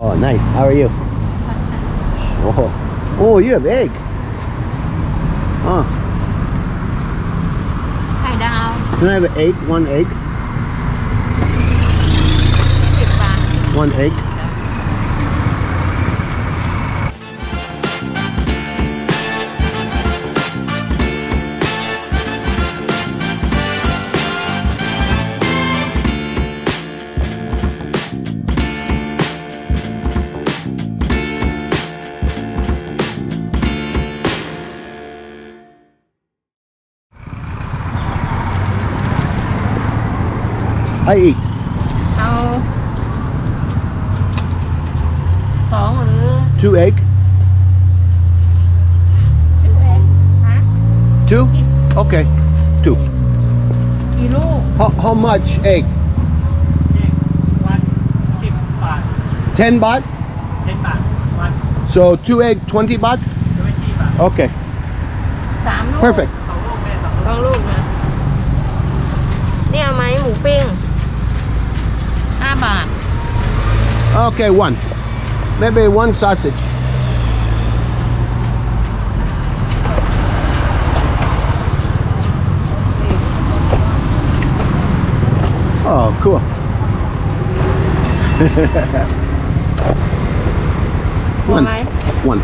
Oh, nice. How are you? Oh, oh you have egg. Huh. Hi, Can I have an egg? One egg? One egg? I eat เอาสองหรือ two egg. สิบเอ็ดฮะ Two? Okay. Two. กี่ลูก How, how much egg? วันสิบบาท 10 baht? เจ็ดบาทวัน So two egg, 20 baht? ทเวนตี้บาท Okay. สามลูก Perfect. สองลูกแม่สอง สองลูกนะนี่เอาไหมหมูปิ้ง Okay, one. Maybe one sausage. Oh, cool. พอไหม One.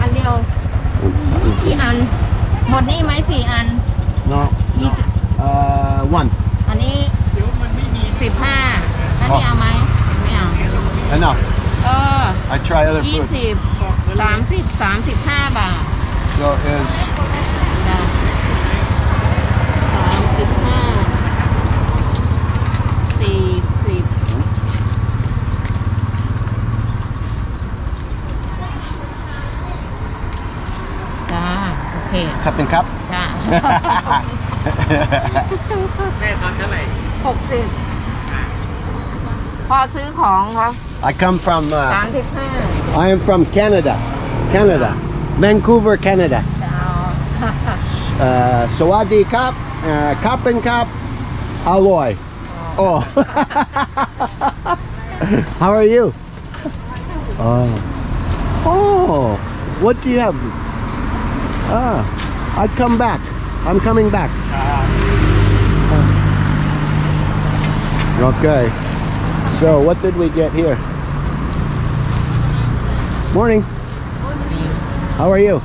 อันเดียวกี่อัน หมดนี่ไหมสี่อัน No. No. Uh, one. อันนี้ เดี๋ยวมันไม่มี สิบห้าอันนี้เอาไหมไม่เอา Enough. ก็ I try other ยี่ food. สิบสามสิบสามสิบห้าบาท So is จ้ะสามสิบห้าสี่สิบจ้า โอเค cup and cup. จ้า แม่ทำเท่าไหร่ หกสิบ พอซื้อของครับ I come from. สาม Uh, สิบห้า I am from Canada. Canada. Vancouver, Canada. จะเอา Uh, Sawadi Cup, uh, Cup and Cup, Alloy. Oh. How are you? Oh. Oh. What do you have? Ah. I'd come back. I'm coming back. Okay. So, what did we get here? Morning. How are you?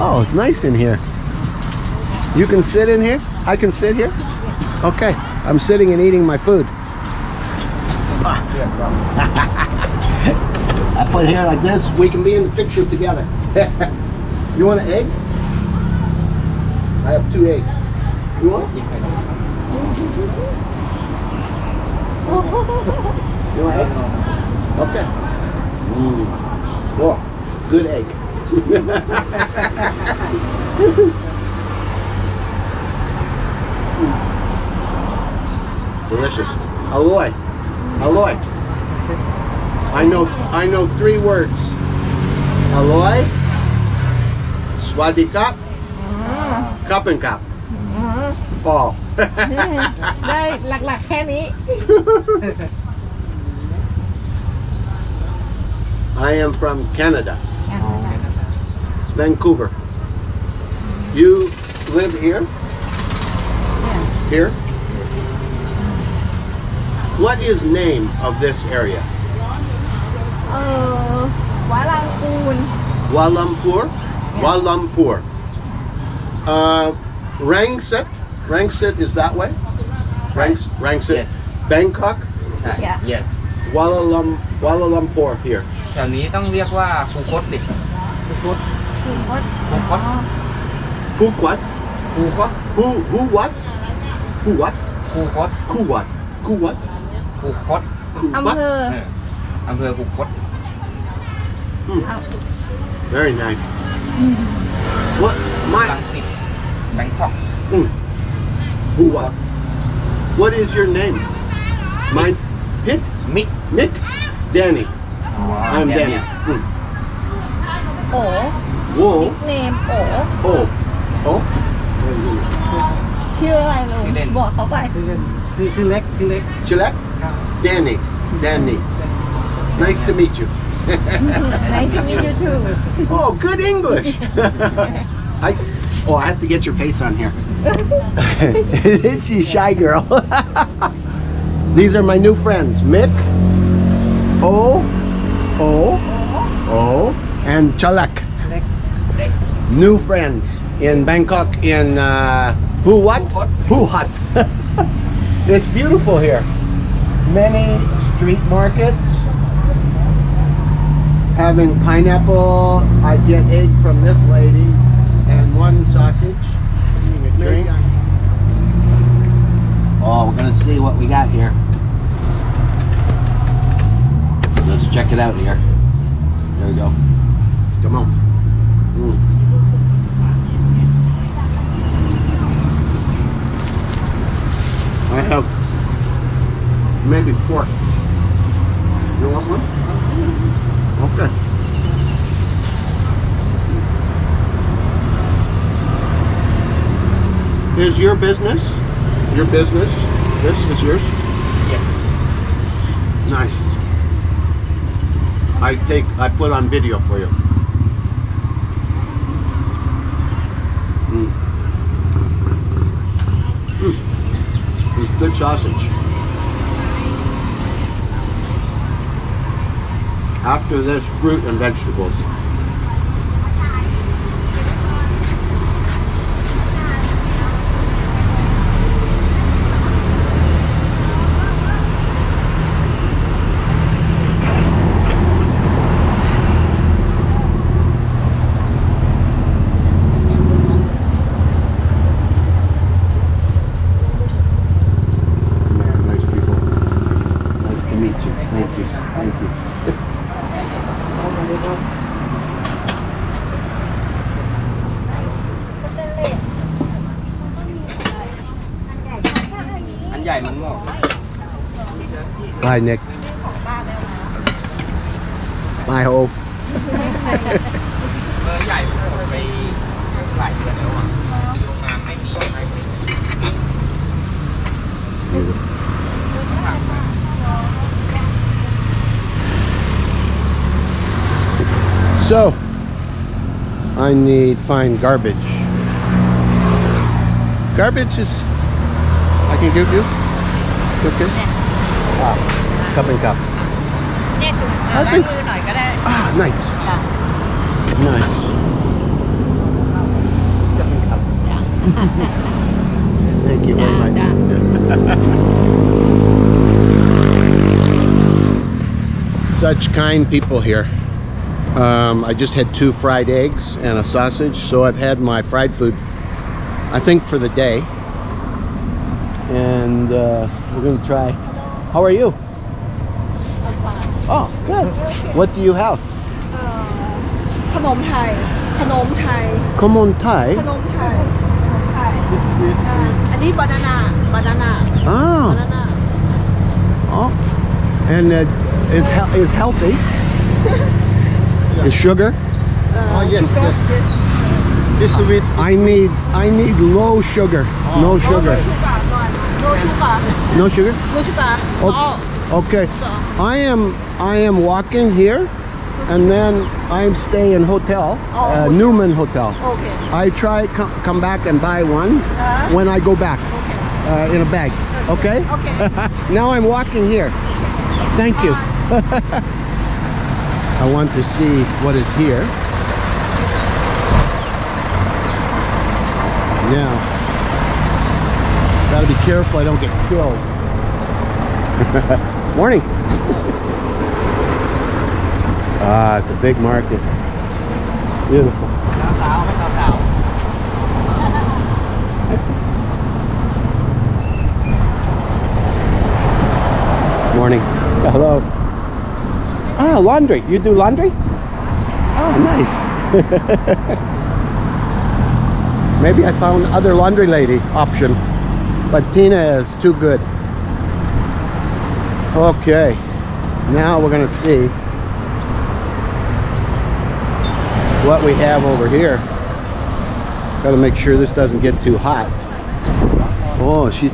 oh, it's nice in here. You can sit in here? I can sit here? Okay. I'm sitting and eating my food. I put here like this. We can be in the picture together. you want an egg? I have two eggs. You want? it? You want egg? Okay. Mm. Oh, good egg. Delicious. Aloy. Aloy. I know I know three words. Aloy. Swadi cup. Cup and cup. All. ได้หลักๆแค่นี้ I am from Canada, Vancouver. You live here? Here? What is name of this area? เออวาลังกูล Walampur? Walampur. Uh, Rangsit? Rangsit is that way? Rangs, Rangsit? Yes. Bangkok? ใช่ Yeah. yes Walalam, Walalumpur here. แถวนี้ต้องเรียกว่าคูคตดิคูคต คือว่า คูคต Who what? คูคต Who who what? Who what? คูคต Who what? Who what? คูคต Who อำ what? เภอ เอออำเภอคูคต Very nice. What? My ลังสิตแบงคอก mm. Who what? What is your name? Mine. Hit. มิก Mick. Danny. อ๋อ I'm แค่ Danny. เนี้ย Mm. โอ Whoa. เนมโอ Oh. Oh. ชื่ออะไรลุงบอกเขาไป ชื่อเล่นชื่อชื่อเล็กชื่อเล็ก Chilek. ครับ Danny. Danny. Nice to meet you. nice to meet you too Oh, good English. I oh, I have to get your face on here. it's you shy girl. These are my new friends, Mick, O, O, O, and Chalak. New friends in Bangkok in uh, Hu Wat? Hu Hut. it's beautiful here. Many street markets having pineapple. I get egg from this lady one sausage. A drink. Oh, we're gonna see what we got here. Let's check it out here. There we go. Come on. Mm. I have maybe four. You want one? Okay. Is your business? Your business? This is yours? Yes. Nice. I take I put on video for you. Mm. Mm. It's good sausage. After this, fruit and vegetables. Man, nice people. Nice to meet you. Thank you. Thank you. อัน ใหญ่มันงอก Bye, Nick. Bye, Hope. เบอร์ใหญ่มันหมดไปหลายเดือนแล้วอ่ะโรงงานไม่มีไม่มีสั่งมา So, I need fine garbage. Garbage is. I can give you. Okay. Ah, cup and cup. เนี่ยจุ่มเอ่อล้างมือหน่อยก็ได้ Ah, nice. ค่ะ Nice. Cup and cup. Thank you very much. Such kind people here. Um, I just had two fried eggs and a sausage, so I've had my fried food, I think, for the day. And uh, we're going to try. How are you? Oh, good. What do you have? ขนมไทย ขนมไทย Come on, Thai. ขนมไทย ขนมไทยอ่าอันนี้บานาน่าบานาน่า Ah, บานาน่า oh. And uh, is he- is healthy. Is sugar? oh yes This sweet. I need I need low sugar. No sugar. โนชูกา No sugar? No sugar. Salt. Okay. I am I am walking here and then I'm staying hotel, oh, uh, okay. Newman Hotel. Okay. I try com come back and buy one uh -huh. when I go back okay. uh, in a bag. Okay. Okay. now I'm walking here. Thank you. I want to see what is here. Yeah gotta be careful I don't get killed. Morning. ah, it's a big market. Beautiful. Morning. Hello. Ah, laundry. You do laundry? Oh, nice. Maybe I found other laundry lady option but Tina is too good. Okay, now we're gonna see what we have over here. Gotta make sure this doesn't get too hot. Oh, she's,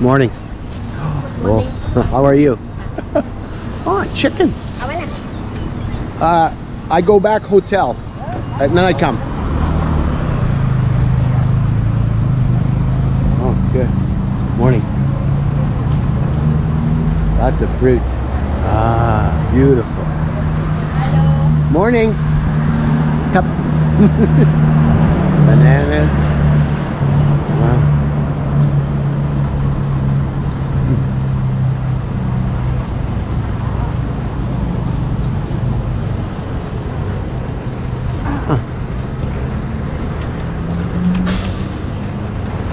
morning. Oh, how are you? oh, chicken. Uh, I go back hotel, and then I come. Lots of fruit. Ah, beautiful. Morning. Cup. Bananas.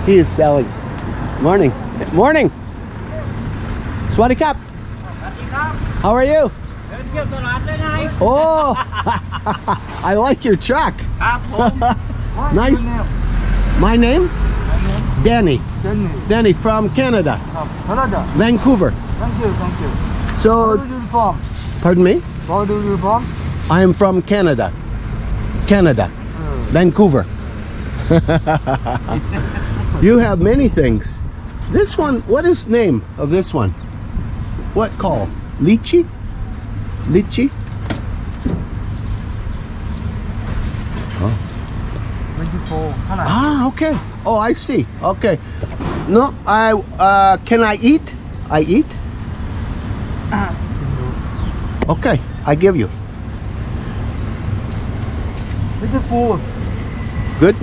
He is selling. Morning. Morning. Swaddy Cup. How are you? Oh, I like your truck. nice. My name? Danny. Danny. Danny from Canada. Canada. Vancouver. Thank you, thank you. So, where are you from? Pardon me? Where do you from? I am from Canada. Canada. Hmm. Vancouver. you have many things. This one, what is name of this one? What call? Lychee? Lychee? Oh. 24. Ah, okay. Oh, I see. Okay. No, I, uh, can I eat? I eat? Uh. Okay, I give you. Good food. Good?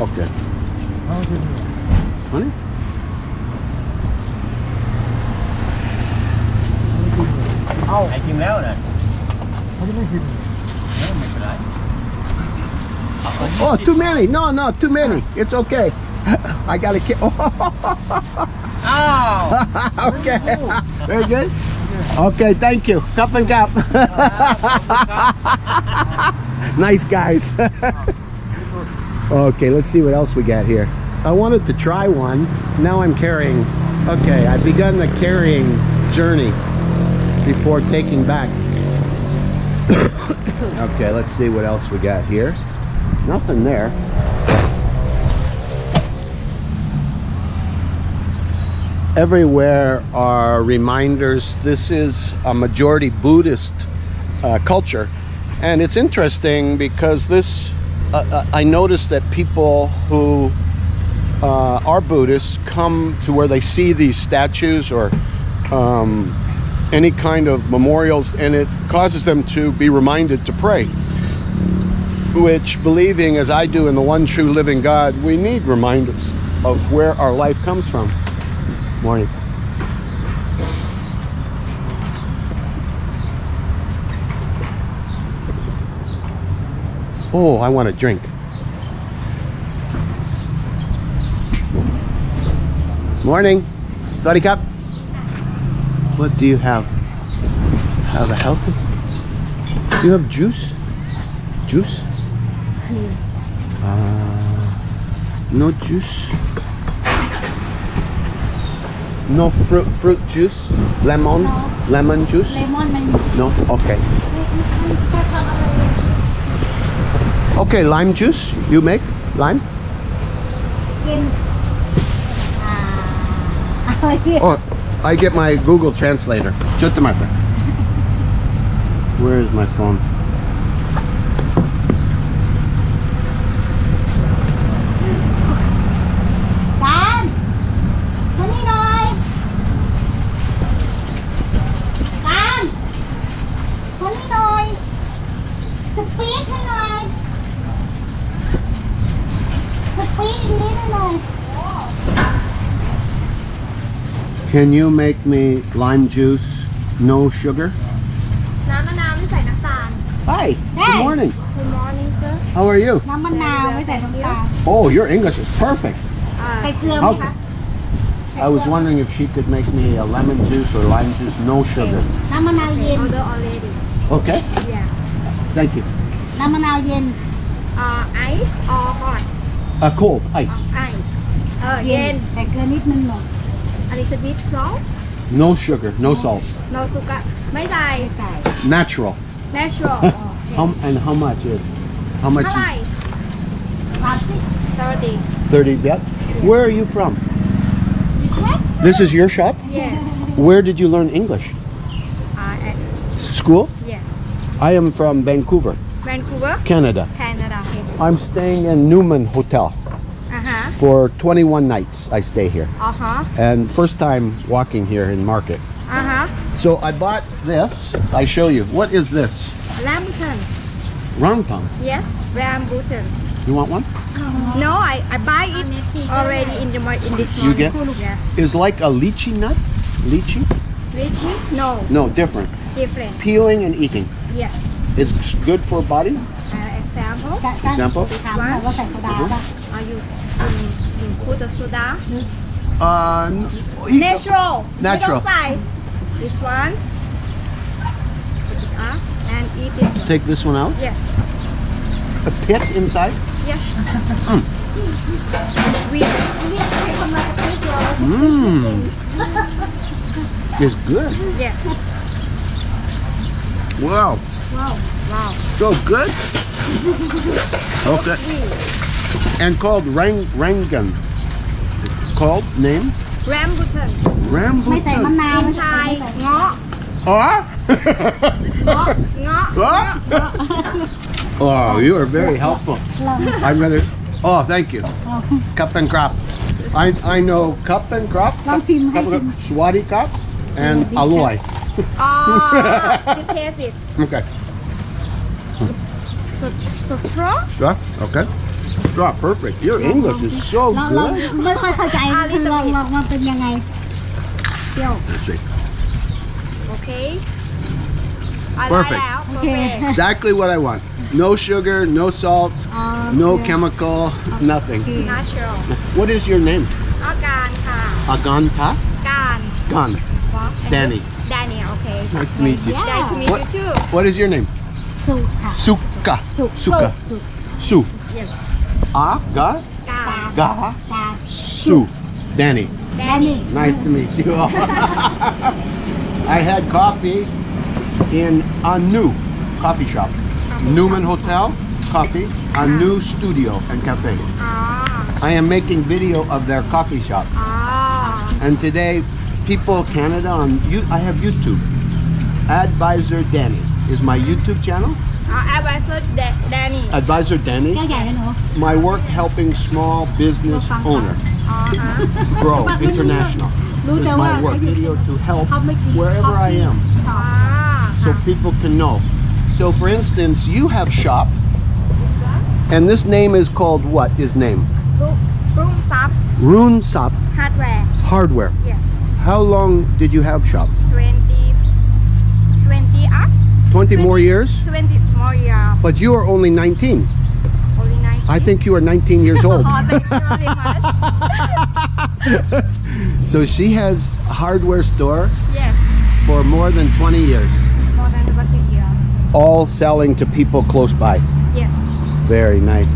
Okay. Honey? เอาจริง Honey? ไอ้กินแล้วนะ เขาจะไม่กิน ไม่เป็นไร Oh, too many. No, no, too many. It's okay. I gotta kill. อ้าว okay. Very good. Okay, thank you. Cup and cup. nice guys. okay, let's see what else we got here. I wanted to try one. Now I'm carrying. Okay, I've begun the carrying journey before taking back. okay, let's see what else we got here. Nothing there. everywhere are reminders. This is a majority Buddhist uh, culture, and it's interesting because this. Uh, uh, I noticed that people who uh, are Buddhists come to where they see these statues or um, any kind of memorials, and it causes them to be reminded to pray. Which, believing as I do in the one true living God, we need reminders of where our life comes from. Morning. Oh, I want a drink. Morning. Sorry, Cup. What do you have? Have a healthy? Do you have juice? Juice? Uh, no juice? No fruit fruit juice? Lemon? No. Lemon juice? Lemon mango. No? Okay. Okay, lime juice you make? Lime? Uh, oh, I get my Google translator. Shut my friend. Where is my phone? Can you make me lime juice, no sugar? น้ำมะนาวไม่ใส่น้ำตาล Hi. Good Hey. morning. Good morning sir How are you? น้ำมะนาวไม่ใส่น้ำตาล Oh, your English is perfect. อ่า ใส่เกลือไหม How? คะ I was wondering if she could make me a lemon juice or lime juice, no sugar. น้ำมะนาวเย็น order already Okay. yeah Thank you. น้ำมะนาวเย็น อ่า ice or hot Uh, cold ice. ice เออเย็น ใส่เกลือนิดนึงหน่อย a bit salt. No sugar, no salt. No sugar. Natural. Natural. Oh, how, and how much is? How much? How is, 30. 30, yep. Yeah. Where are you from? This is your shop? Yes. Where did you learn English? Uh, School? Yes. I am from Vancouver. Vancouver? Canada. Canada. I'm staying in Newman Hotel for 21 nights I stay here. Uh-huh. And first time walking here in market. Uh-huh. So I bought this. I show you. What is this? Rambutan. Rambutan? Yes, rambutan. You want one? No, I, I buy it already in the in this morning. You get? Yeah. It's like a lychee nut? Lychee? Lychee? No. No, different. Different. Peeling and eating. Yes. It's good for body? Uh, example. Example? Uh -huh put a soda? Uh, natural. Natural. This one. Put it up and eat this one. Take this one out? Yes. A pit inside? Yes. Mm. Mmm. It's good. Yes. Wow. Wow. Wow. So good? okay and called Rang Rangan. Called name? Rambutan. Rambutan. Thai ngó. Ngó. Oh, you are very helpful. I'm rather. Oh, thank you. Cup and crop. I I know cup and crop. Cup, swati cup and alloy. Ah. you taste it. Okay. So, so, so, so, okay. Sure. Perfect. Your English is so เราเรา good. ไม่ค่อยเข้าใจ อ่าลิตเติ้ล ลองลองมันเป็นยังไงเปรี้ยว Let's see. okay อ Perfect. แล้ว โอเค perfect Exactly what I want. No sugar, no salt, อ๋อ no chemical, nothing. natural What is your name? ก็การค่ะ Aganta? การ Gan. What? Danny. Danny okay Nice to meet you. nice to meet What? you too What is your name? สุกค่ะ Suka. สุก Suka. สุก Su. yes Ah, ga? Ga. Ga. Su. Danny. Danny. Nice to meet you all. I had coffee in a new coffee shop. Newman Hotel, coffee, a ah. new studio and cafe. Ah. I am making video of their coffee shop. Ah. And today, people Canada on you I have YouTube. Advisor Danny is my YouTube channel. Uh, advisor Danny. My work helping small business owner uh-huh. grow international. It's my work video to help wherever I am ah. so people can know. So for instance, you have shop and this name is called what is name? Room Shop. Room Shop. Hardware. Hardware. Yes. How long did you have shop? 20 up 20 more years? 20 more year But you are only 19. only 9 I think you are 19 years old. oh thank you very much so she has a hardware store yes for more than 20 years, more than 20 years all selling to people close by. yes Very nice.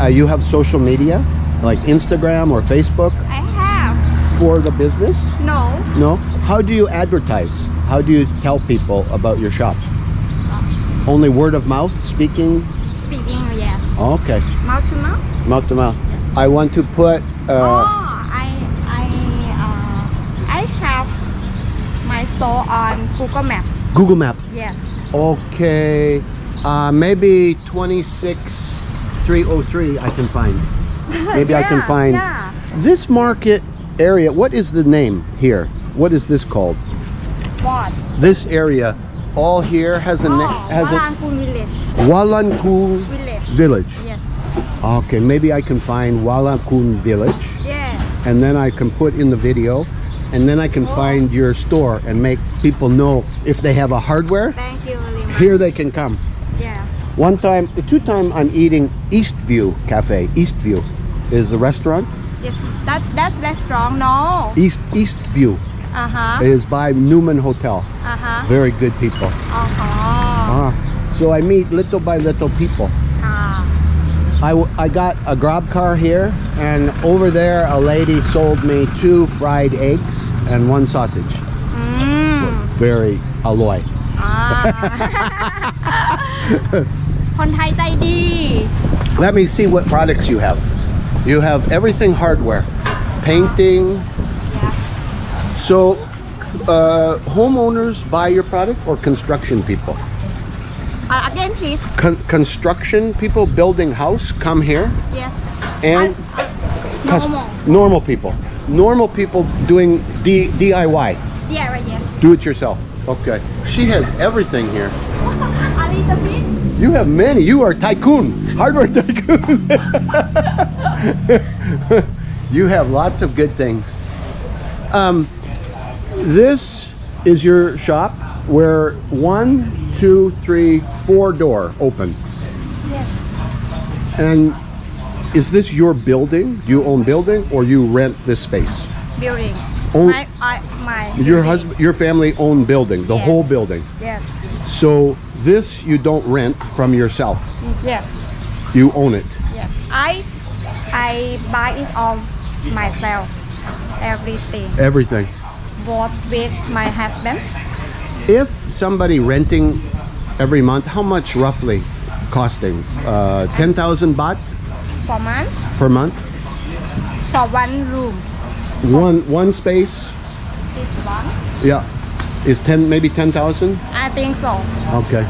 Uh, you have social media like Instagram or Facebook I have for the business? no No? How do you advertise? How do you tell people about your shop? Only word of mouth speaking? speaking yes Okay, mouth to mouth mouth to mouth. Yes. I want to put oh uh, I I uh, I have my store on Google Map Google Map. yes Okay, uh, maybe 26303 I can find. Maybe I can find yeah. this market area. What is the name here? What is this called? what This area, all here has a oh name. Has a Walankun village Walankun village Village. yes Okay, maybe I can find Walankun Village, yes and then I can put in the video, and then I can oh. find your store and make people know if they have a hardware. thank you Here they can come. yeah One time, two time I'm eating Eastview Cafe. Eastview is the restaurant. yes that that's restaurant no East Eastview uh-huh. is by Newman Hotel. Uh-huh. Very good people. Uh-huh. Uh, so I meet little by little people. I, I got a grab car here and over there a lady sold me two fried eggs and one sausage. Mm. Very alloy. Ah. Let me see what products you have. You have everything hardware. Painting, so uh, homeowners buy your product or construction people? Uh, again, please. Con- construction people building house come here Yes. and cus- Normal. normal people. Normal people doing D- DIY, Yeah, right, yes. do it yourself. Okay. She has everything here. A little bit. You have many. You are tycoon, hardware tycoon. you have lots of good things. Um, this is your shop where one, two, three, four door open. Yes. And is this your building? Do you own building or you rent this space? Building. Oh. My, I, my. Your building. husband, your family own building, the Yes. whole building. Yes. So this you don't rent from yourself. Yes. You own it. Yes. I, I buy it all myself. Everything. Everything. Bought with my husband. If somebody renting every month, how much roughly costing? Uh, 10,000 baht For month. per month? For one room. One one space? This one. Yeah. Is 10 maybe 10,000? I think so. Okay.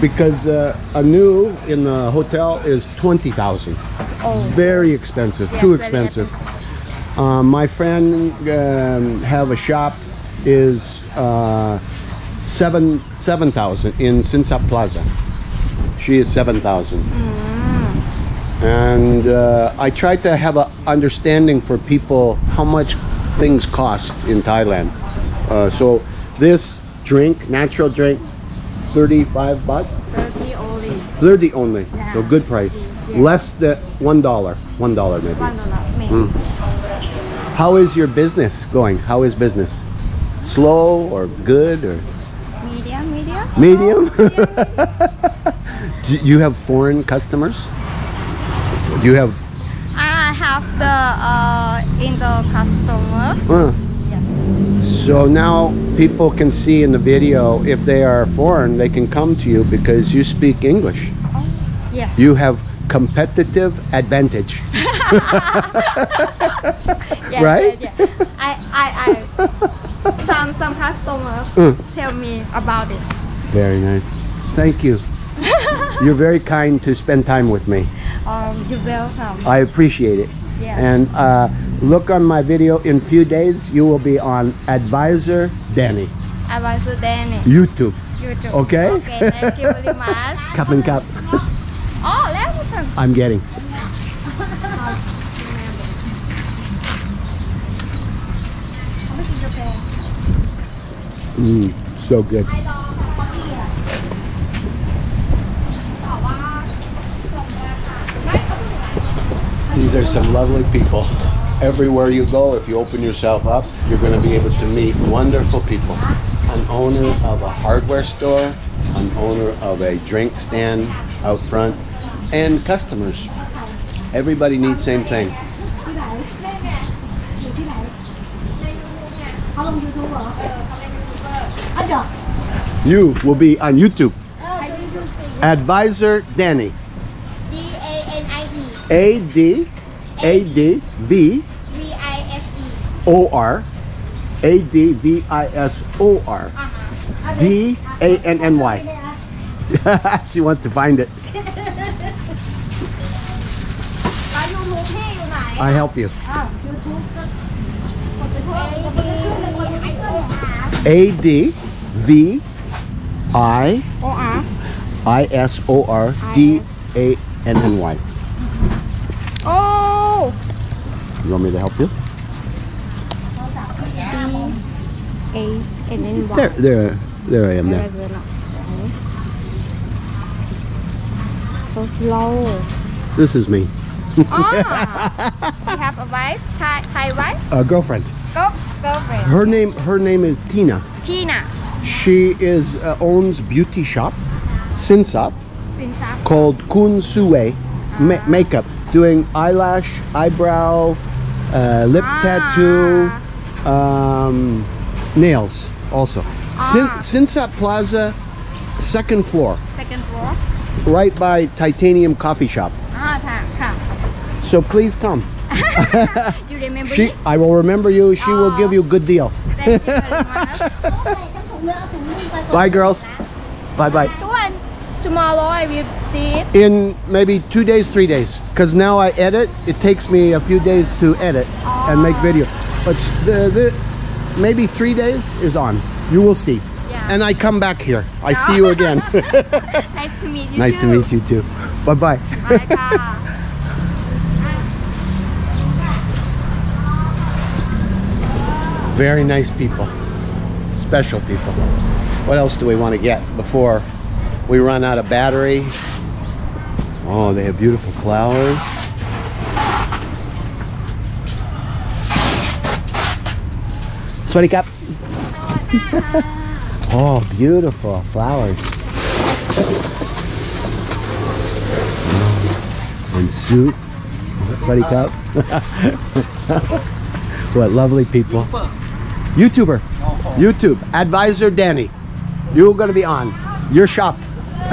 Because uh, a new in the hotel is 20,000. Oh. Very expensive, Yes, too expensive. Um, my friend um, have a shop is uh, seven seven thousand in Sinsap Plaza. She is seven thousand, and uh, I try to have a understanding for people how much things cost in Thailand. Uh, so this drink, natural drink, thirty-five baht, 30 only. thirty only. So good price, less than one dollar, one dollar maybe. One dollar. maybe. Mm. How is your business going? How is business? Slow or good or Medium, medium. medium? Do you have foreign customers? Do you have? I have the uh, in the customer. Uh, Yes. so now people can see in the video if they are foreign, they can come to you because you speak English. Yes. You have competitive advantage. right? Yeah, yeah. I, I, I, some, some customers mm. tell me about it. Very nice. Thank you. you're very kind to spend time with me. Um, you're welcome. I appreciate it. Yeah. And uh, look on my video in few days. You will be on Advisor Danny. Advisor Danny. YouTube. YouTube. Okay. Okay. Thank you very much. Cup and cup. Oh, Lexington. I'm getting. Mm, so good. These are some lovely people. Everywhere you go, if you open yourself up, you're going to be able to meet wonderful people. An owner of a hardware store, an owner of a drink stand out front, and customers. Everybody needs same thing. You will be on YouTube. Oh. Advisor Danny. D A N I E. A D A D V V I S E. O R A D V I S O R uh-huh. D A N N Y. she wants to find it. I help you. Ah, a D V I I S O R D A N N Y. Oh! You want me to help you? A N N Y. There, there, there I am there. So slow. This is me. ah! you have a wife? Thai, Thai wife? A girlfriend girlfriend. Her name her name is Tina. Tina. She is uh, owns beauty shop, Sinsap, Sinsap. called Kun Sue Ma ah. Makeup, doing eyelash, eyebrow, uh, lip ah. tattoo, um, nails also. Ah. Sin Plaza, second floor. Second floor. Right by Titanium Coffee Shop. Ah, so please come. remember she, me? I will remember you. She will give you a good deal. bye, girls. Bye-bye. Tomorrow I will see. In maybe two days, three days. Because now I edit. It takes me a few days to edit and make video. But the, the, maybe three days is on. You will see. And I come back here. I see you again. nice to meet you Nice too. to meet you too. Bye-bye. Very nice people. Special people. What else do we want to get before we run out of battery? Oh, they have beautiful flowers. Sweaty cup. oh, beautiful flowers. And soup. Sweaty cup. what lovely people. YouTuber. YouTube. Advisor Danny. You're going to be on. Your shop.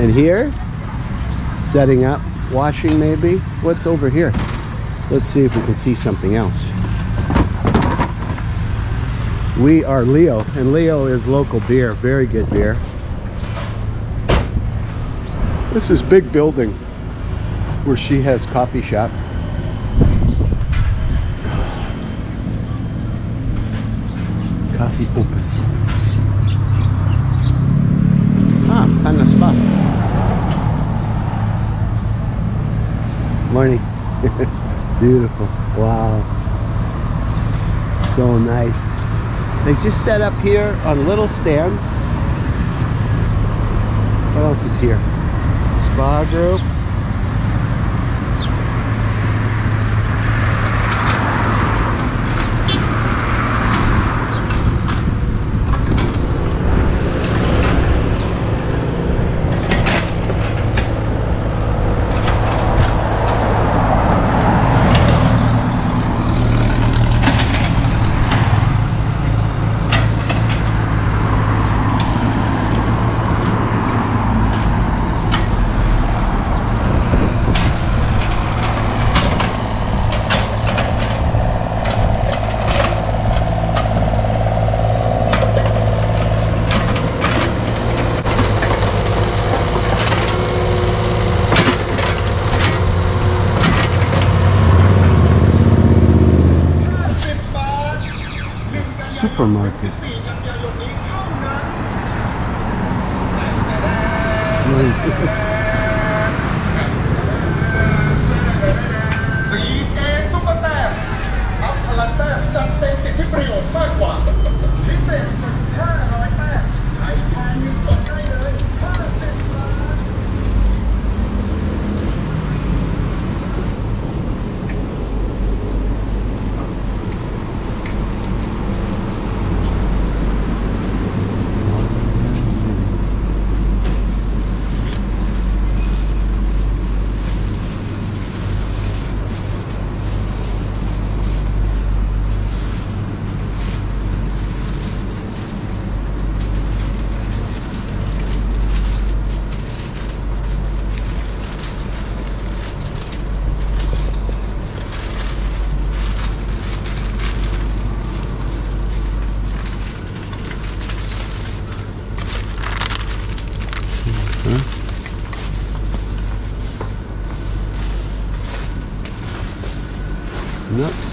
and here, setting up, washing maybe. What's over here? Let's see if we can see something else. We are Leo, and Leo is local beer. Very good beer. This is big building where she has coffee shop. Coffee open. Ah, Spa. Morning. Beautiful. Wow. So nice. They just set up here on little stands. What else is here? Spa group.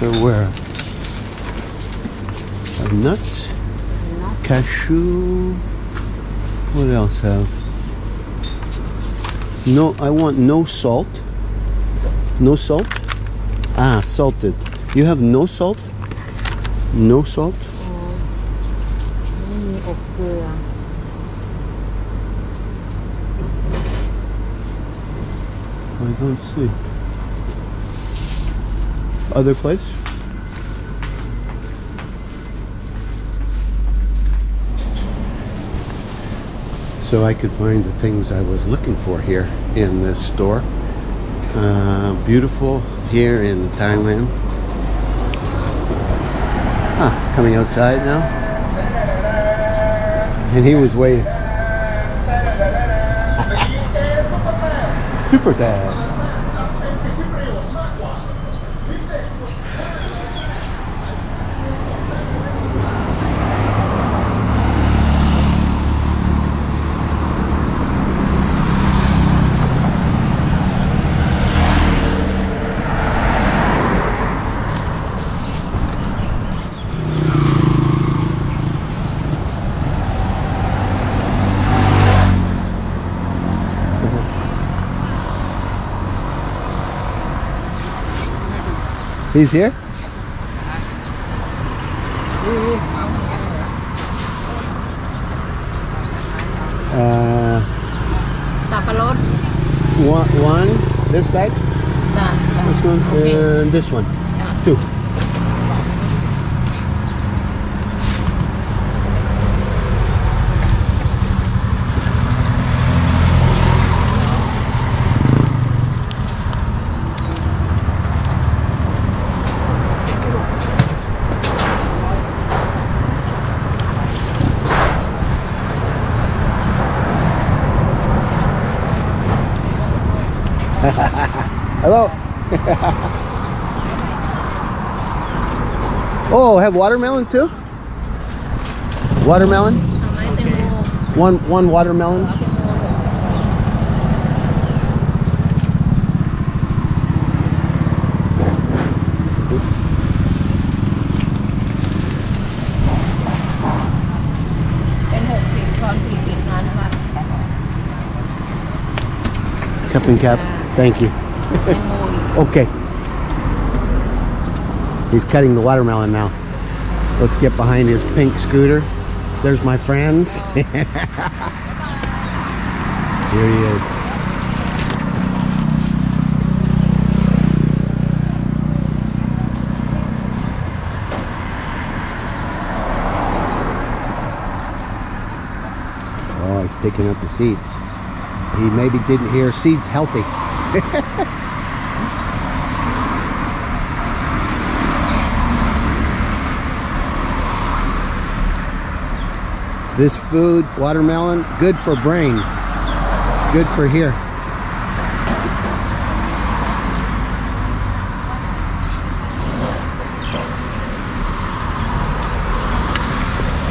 aware of nuts, cashew. What else have? No, I want no salt. No salt? Ah, salted. You have no salt? No salt? I don't see. Other place? So I could find the things I was looking for here in this store. Uh, beautiful here in Thailand. Ah, coming outside now. And he was waiting. Super dad. He's here? Uh, One, one, this bag? Nah, nah. This one, okay. and this one. Nah. Two. have watermelon too? Watermelon? One one watermelon. Captain Cap, thank you. okay. He's cutting the watermelon now. Let's get behind his pink scooter. There's my friends. Here he is. Oh, he's taking out the seeds. He maybe didn't hear seeds healthy. This food, watermelon, good for brain. Good for here.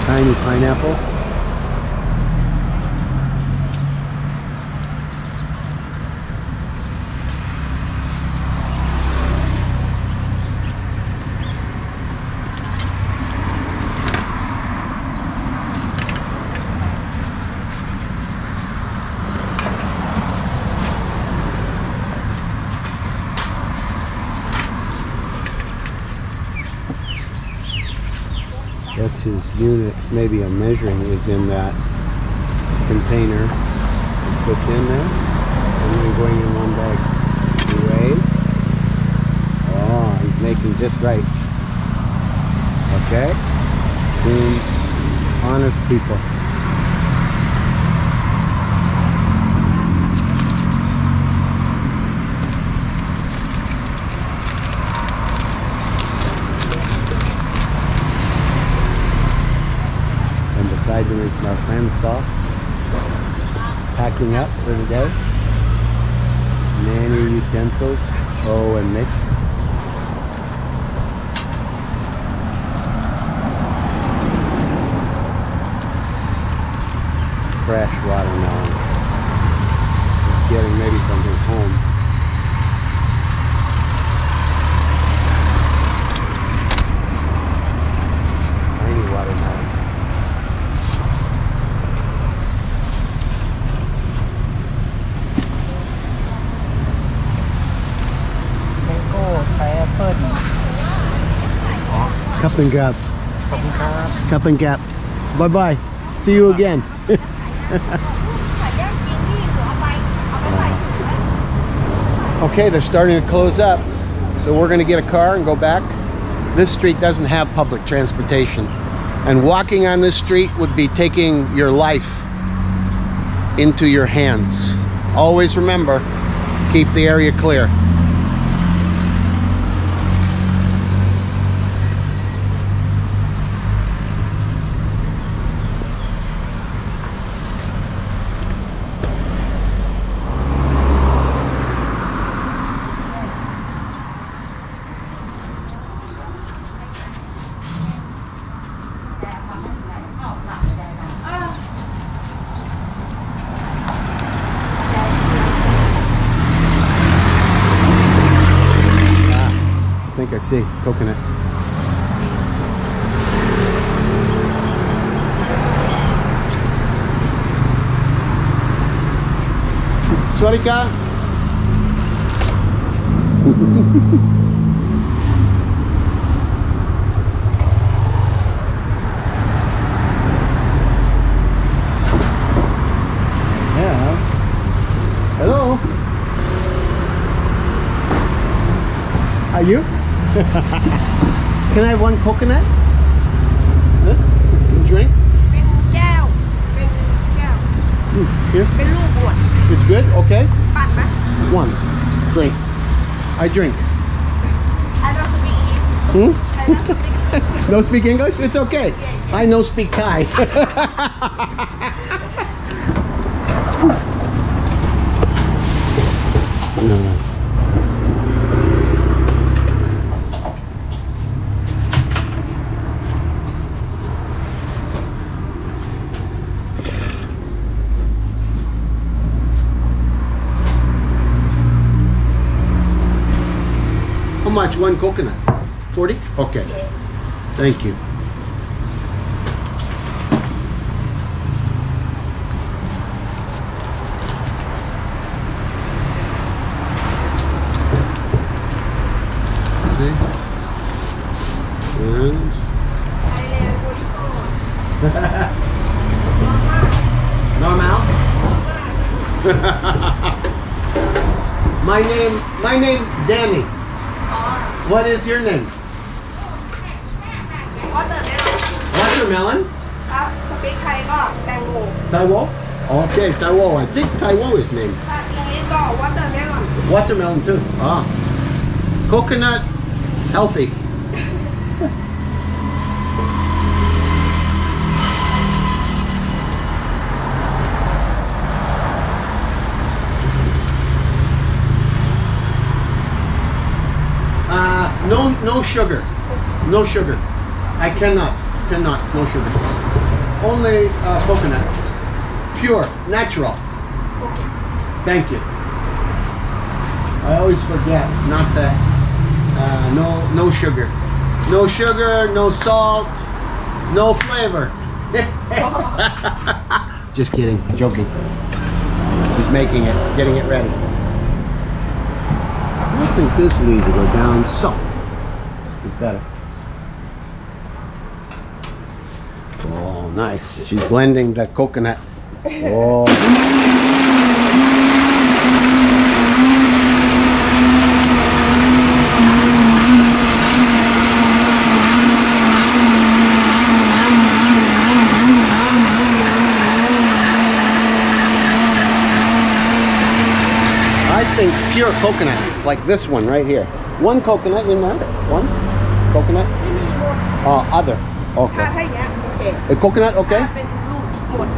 Tiny pineapples. That's his unit. Maybe a measuring is in that container. Puts in there. And then going in one bag. He weighs. Oh, he's making just right. Okay. Soon, honest people. Is my friend stuff. Packing up for the day. Many utensils. Oh, and Nick. Fresh watermelon. Getting maybe from his home. Tiny watermelon. Cup and gap. Cup and gap. Bye bye. See you again. okay, they're starting to close up. So we're going to get a car and go back. This street doesn't have public transportation. And walking on this street would be taking your life into your hands. Always remember, keep the area clear. Are you? Can I have one coconut? This? Drink? Here? It's good? Okay? One. Drink. I drink. Hmm? no speak English? It's okay. I no speak Thai. no. How much? One coconut? 40? Okay. Thank you. Okay. And normal. my name, my name, Danny. What's your name? Watermelon. Watermelon? Uh, speak Taiwan, Okay, Taiwo. I think Taiwo is named. Watermelon. Watermelon too. Ah. Coconut, healthy. No, sugar. No sugar. I cannot, cannot, no sugar. Only uh, coconut. Pure, natural. Thank you. I always forget not that. Uh, no, no sugar. No sugar, no salt, no flavor. Just kidding, joking. She's making it, getting it ready. I think this needs to go down so. It's better. Oh, nice. She's blending the coconut. Oh. I think pure coconut, like this one right here. One coconut in there. One coconut? Uh, other. Okay. A coconut, okay?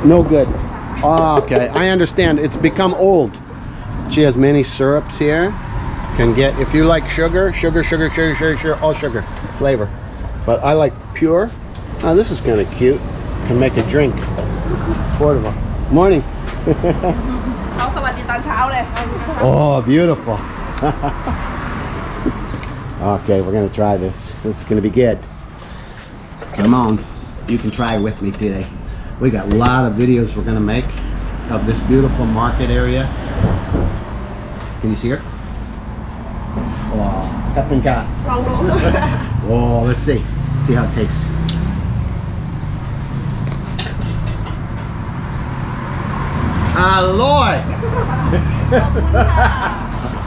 No good. Oh, okay, I understand. It's become old. She has many syrups here. Can get, if you like sugar, sugar, sugar, sugar, sugar, sugar, all sugar flavor. But I like pure. Oh, this is kind of cute. Can make a drink. Portable. Morning. oh, beautiful. Okay, we're gonna try this. This is gonna be good. Come on, you can try with me today. We got a lot of videos we're gonna make of this beautiful market area. Can you see her? Wow, kapinka. Oh, let's see. Let's see how it tastes. Ah,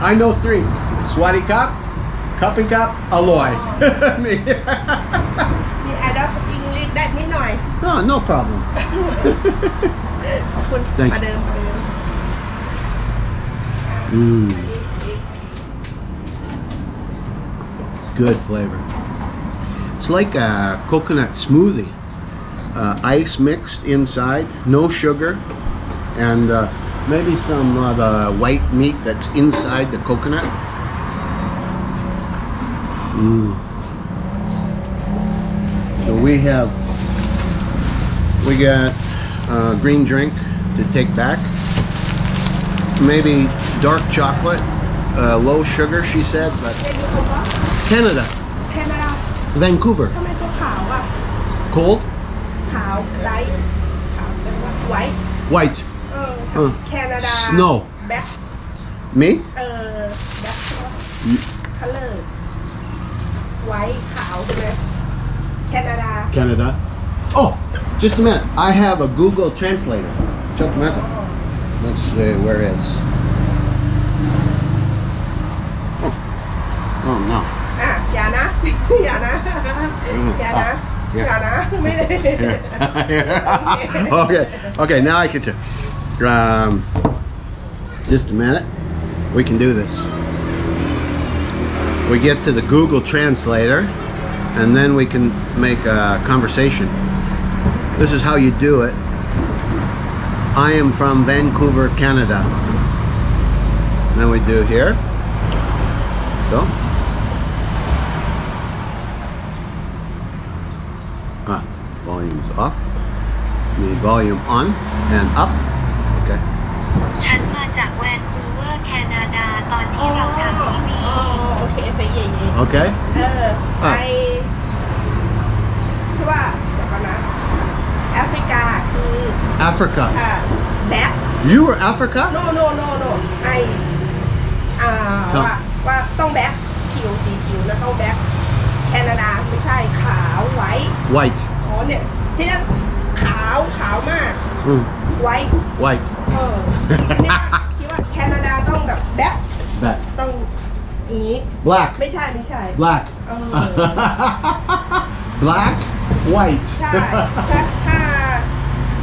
I know three. Swati cup. cup and cup, alloy. Me. มีแอดดัสปริงลิกได้นิดหน่อย no, no problem. ขอบคุณ Thank ประเดิมประเดิม Mm. Good flavor. It's like a coconut smoothie. Uh, ice mixed inside, no sugar, and uh, maybe some of the white meat that's inside the coconut. Mm. So we have, we got uh, green drink to take back. Maybe dark chocolate, uh, low sugar, she said, but Canada. Canada. Vancouver. Ah. Cold? White. White. Uh, Canada. Snow. Me? Uh, color. ไวท์ขาวใช่ไหมแคนาดา Canada. Oh, just a minute. I have a Google Translator. Chuck Mecca. Let's see, where is? Oh, oh no. อ่ะอย่านะ อย่านะ อย่านะ Ah, อย่านะ ไม่ได้ okay. Okay. Now I can. T- um, just a minute. We can do this. We get to the Google Translator, and then we can make a conversation. This is how you do it. I am from Vancouver, Canada. Then we do here. So. Ah, volume's off. The volume on and up. Okay. ฉันมาจากแวนคูเวอร์แคนาดาตอนที่เราทำที่ นี่อ๋อโอเคไปเย่เย่ Okay. เออไปอะคือว่าเดี๋ยวก่อนนะแอฟริกาคือ Africa. อ่าแบ็ค You were Africa? no no no no ไออ่าครับ ว่าว่าต้องแบ็คผิวสีผิวแล้วต้องแบ็คแคนาดาไม่ใช่ขาวไว้ White. อ๋อเนี่ยที่นั่นขาวขาวมาก Mm, ไว้ white. เออคิดว่าคิดว่าแคนาดาต้องแบบแบ็ค That. ต้อง อย่างนี้ Black. ไม่ใช่ไม่ใช่ Black. เออ Black. White. ใช่ ถ้าถ้า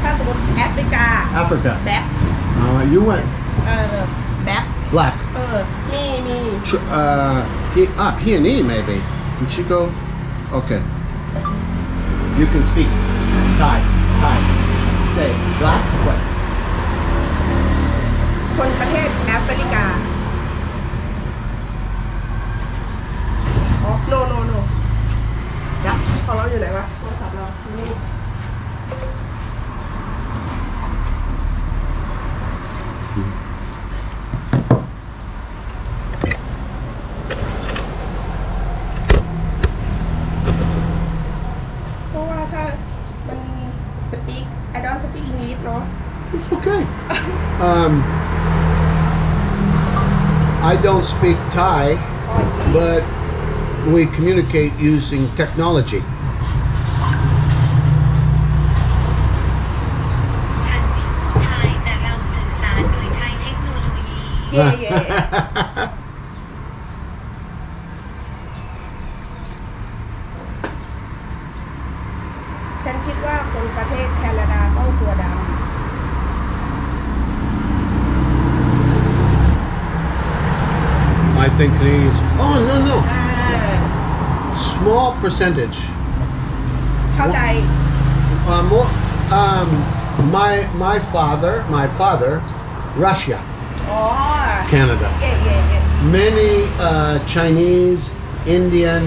ถ้าสมมติแอฟริกา Africa. แบ็ค Uh, you went เออแบ็ค black. เออมีมี Tr- uh, P- ah, P&E maybe. Did she go? Okay. You can speak Thai. Thai. Say black. White. คนประเทศแอฟริกา อ๋อ no no no เดี๋ยวของเราอยู่ไหนวะโทรศัพท์เราอยู่นี่เพราะว่าถ้ามัน speak I don't speak English เนาะ It's okay. Um, I don't speak Thai, but we communicate using technology. Yeah, yeah, yeah. percentage. เข้าใจ Uh, more, um, my my father, my father, Russia, อ๋อ Canada. เย่เย่เย่ Many uh, Chinese, Indian,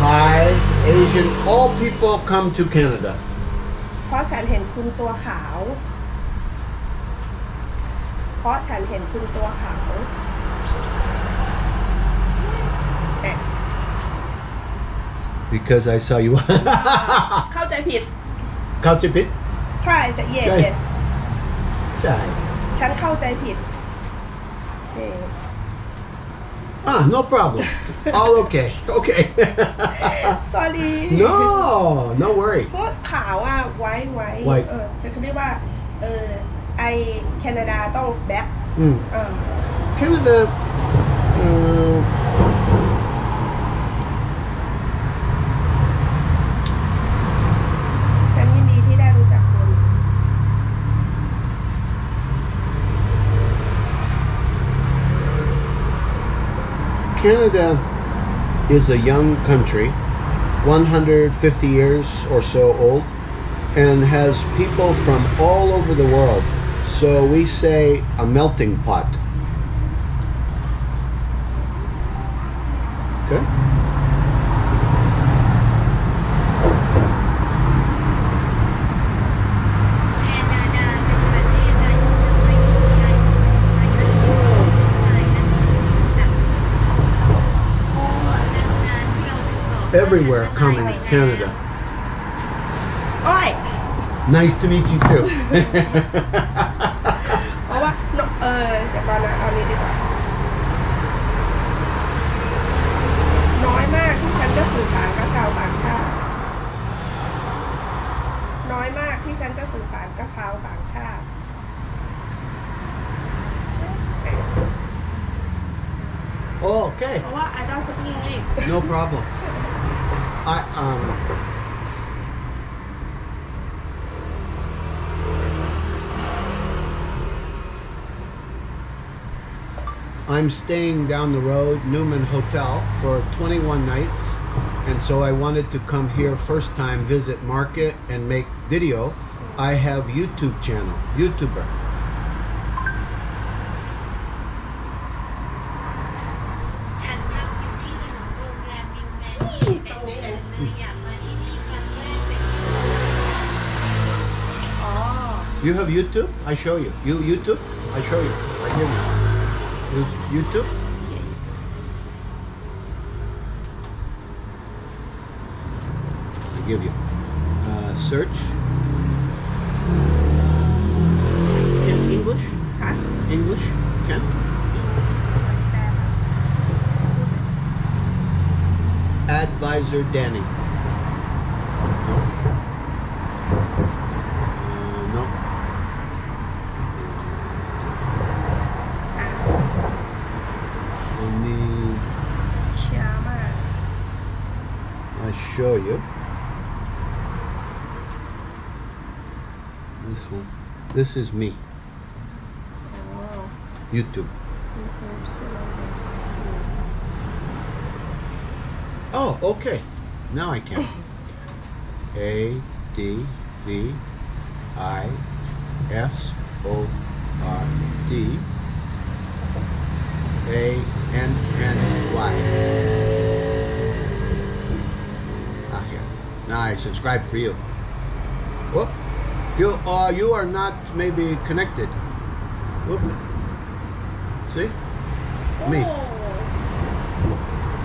Thai, Asian, all people come to Canada. เพราะฉันเห็นคุณตัวขาว เพราะฉันเห็นคุณตัวขาว Because I saw you. เข้าใจผิด Come to pit? ใช่ใช่เย่ใช่เย่ Chai. ฉันเข้าใจผิดเย่ Ah, no problem. All okay. Okay. sorry no, no worry. เพราะขาวอะไว้ไว้ไว้เออฉันเขาเรียกว่าเออไอแคนาดาต้องแบ็ค Mm. เออ Canada. Canada is a young country, 150 years or so old, and has people from all over the world. So we say a melting pot. everywhere coming to Canada. Oi! Nice to meet you too. I'm staying down the road, Newman Hotel, for 21 nights. And so I wanted to come here first time, visit market, and make video. I have YouTube channel, YouTuber. You have YouTube? I show you. You YouTube? I show you. I hear give you. YouTube? Yes. I give you. Uh, search. Uh, Can English? Huh? English? Can? Advisor Danny. Show you. This one. This is me. Oh, อ๋อ YouTube. Oh, okay. Now I can. A D V I S O R D A N N Y. Ah, here. Now I subscribe for you. Whoop. You, are you are not maybe connected. Whoop. See? Me.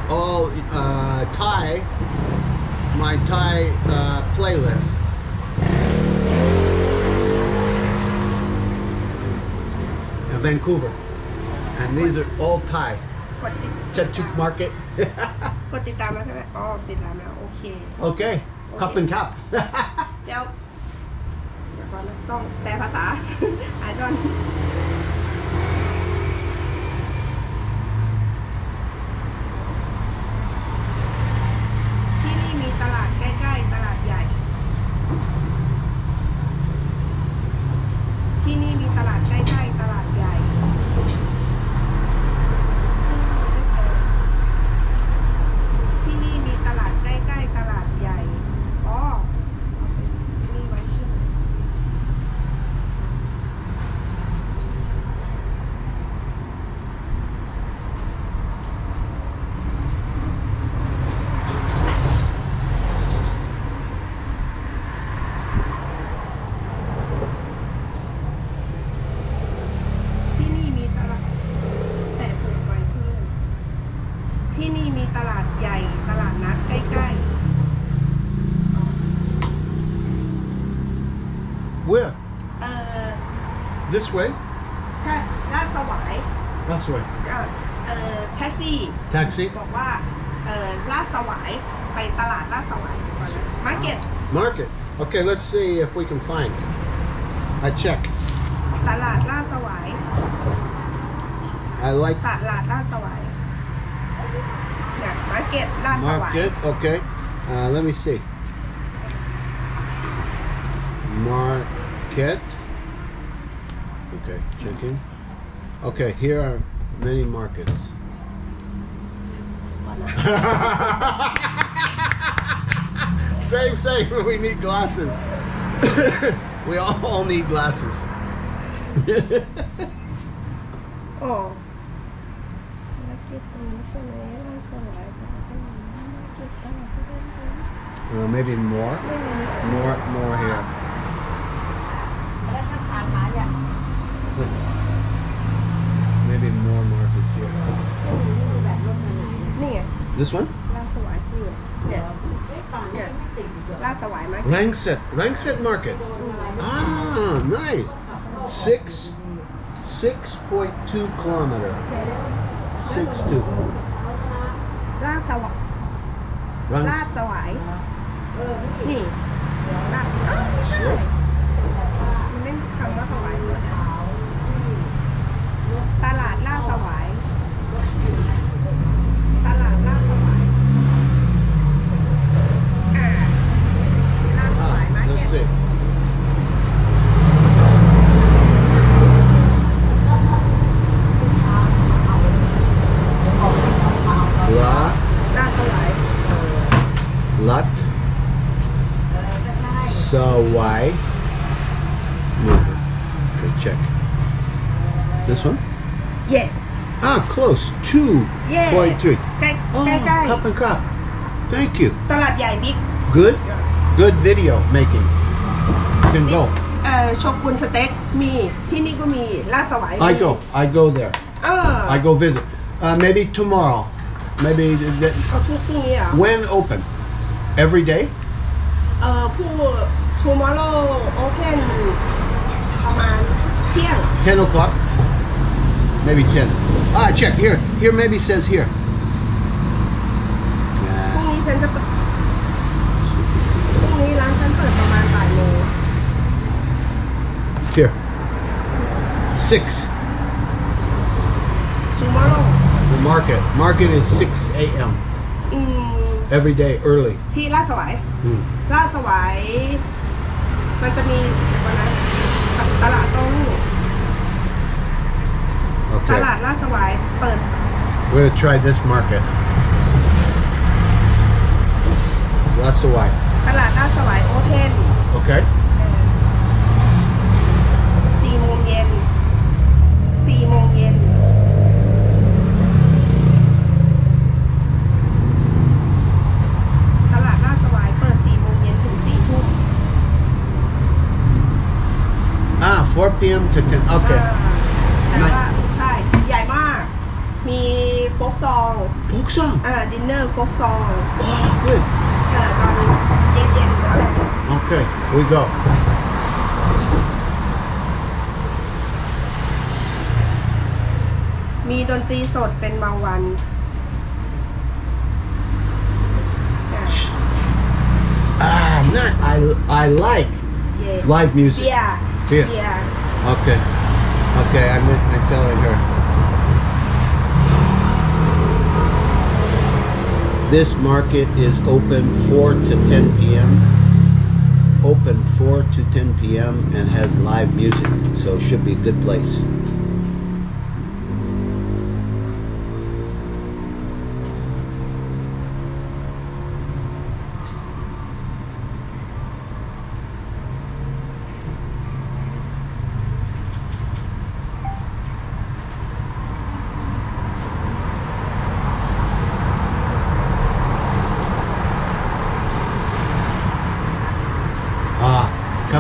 Oh, uh, Thai, my Thai uh, playlist. In Vancouver. And these are all Thai. Chatuchak Market. กดติดตามแล้วใช่ไหมอ๋อติดตามแล้วโอเค Okay. ขอบคุณครับ เจ้าเดี๋ยวก่อนต้องแปลภาษา ไอดอน way? ใช่ลาดสวาย That's way. เอ่อเออแท็กซี่ Taxi? บอกว่า เออลาดสวาย ไปตลาดลาดสวายก่อนนะมาร์เก็ต Market. Okay, let's see if we can find. I check. ตลาดลาดสวาย I like ตลาดลาดสวายเนี่ยมาร์เก็ตลาดสวาย market. Okay. Uh, let me see. Market. thinking. Okay, here are many markets. same, same. We need glasses. we all need glasses. oh. Well, maybe more, more, more here. This one? Lasawai. Yeah. yeah. Lasawai market. Rangsit. Rangsit market. Ah, nice. Six, 6.2 kilometer. Six two. a Lasawai. นี่ลาเอ้าไม่ใช่มันไม่มีคำว่าสวายตลาด Ah, close. Two เย่ point three. ใกล้ Oh, ใกล้ใกล้ cup and cup. Thank you. ตลาดใหญ่บิ๊ก Good. Good video making. Can go. เอ่อโชกุนสเต็กมีที่นี่ก็มีลาดสวาย I go. I go there. เออ I go visit. Uh, maybe tomorrow. Maybe th- th- เอาทุกพรุ่งนี้เหรอ่ะ when open? Every day? เอ่อผู้ tomorrow open ประมาณเที่ยง 10 o'clock? Maybe 10. Ah, check here. Here maybe says here. พรุ่งนี้ฉันจะเปิดพรุ่งนี้ร้านฉันเปิดประมาณบ่ายโมง Here. 6. tomorrow The market. Market is 6 a.m. อืม Every day early. ที่ลาดสวาย Hmm. ลาดสวายมันจะมีวันนั้นตลาดโต้รุ่ง ต Okay. ลาดลาดสวายเปิด We're gonna try this market. That's the why. ตลาดลาดสวายโอเพน Okay. สี่โมงเย็นสี่โมงเย็น ตลาดลาดสวายเปิดสี่โมงเย็นถึงสี่ทุ่ม Ah, 4 p.m. to 10. อ่า Okay. แต่ว่า โฟกซอง Folk song. อ่า ดินเนอร์โฟกซอง Oh, good. อ่าตอนเย็นๆอะไร Okay. Here we go. มีดนตรีสดเป็นบางวันอ่า Ah, not, I, I like เย่ live เบี music. ยร์ เบียร์ เบียร์ Okay. Okay, I'm, I'm telling her. This market is open 4 to 10 p.m. Open 4 to 10 p.m. and has live music, so should be a good place. Ah,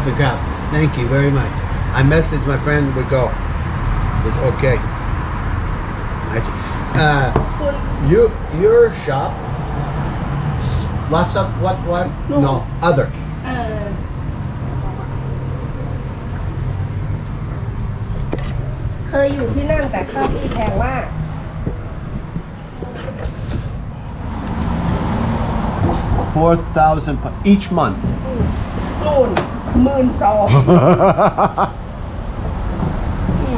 cup and cup. Thank you very much. I messaged my friend would go. It's okay. I, uh, คุณ you your shop. Last up what what? No. no other. เออเคยอยู่ที่นั่นแต่ค่าที่แพงมาก Four thousand each month. นู่น หมื่นสอง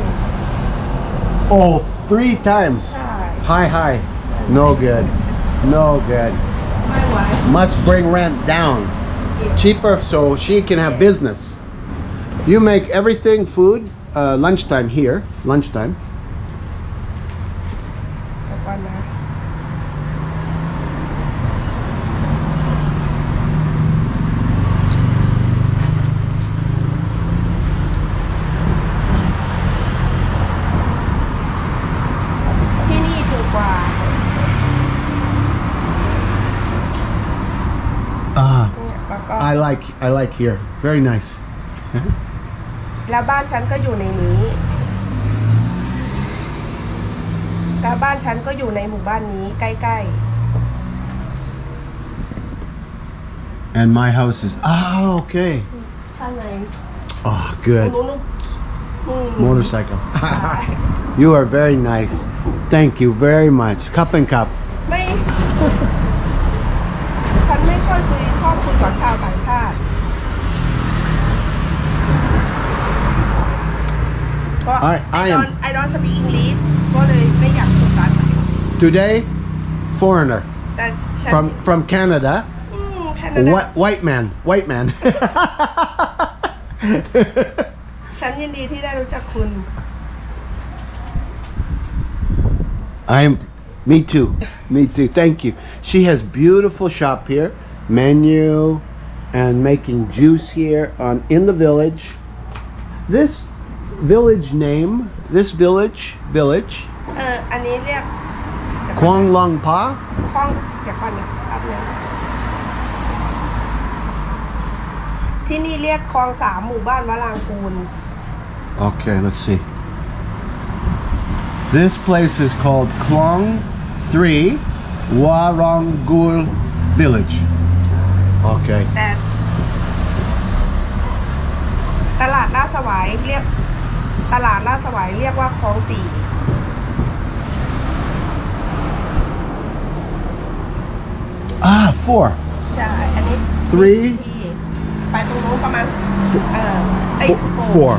oh, three times. ใช่ Hi, hi. No good. No good. ไม่ไหว Must bring rent down. Cheaper so she can have business. You make everything food uh, lunchtime here. Lunchtime. like I like here. Very nice. แล้วบ้านฉันก็อยู่ในนี้ แล้วบ้านฉันก็อยู่ในหมู่บ้านนี้ใกล้ And my house is ah okay. ๆข้างใน Oh, ตรง good. นู้นอืม Motorcycle. ใช่ you are very nice. Thank you very much. Cup and cup. ไม่ ฉันไม่ค่อยคุยชอบคุยกับชาวต่างชาติ I- am. I don't I don't speak English ก็เลยไม่อยากสื่อสารกับ Today, foreigner from from Canada, white man, white man. I'm, me too, me too. Thank you. She has beautiful shop here, menu, and making juice here on in the village. This village name, this village, village, เออ อันนี้เรียก Quang Long Pa. คลองเดี๋ยวก่อนนะแป๊บนึงที่นี่เรียกคลองสามหมู่บ้านวรางกูล Okay, let's see. This place is called Klong 3 Warangul Village. Okay. แต่ตลาดลาดสวายเรียก ตลาดลาดสวายเรียกว่าคลองสี่ Ah, four. ใช่ อันนี้ Three ที่ไปตรงนู้นประมาณเออไอ้ Four. four.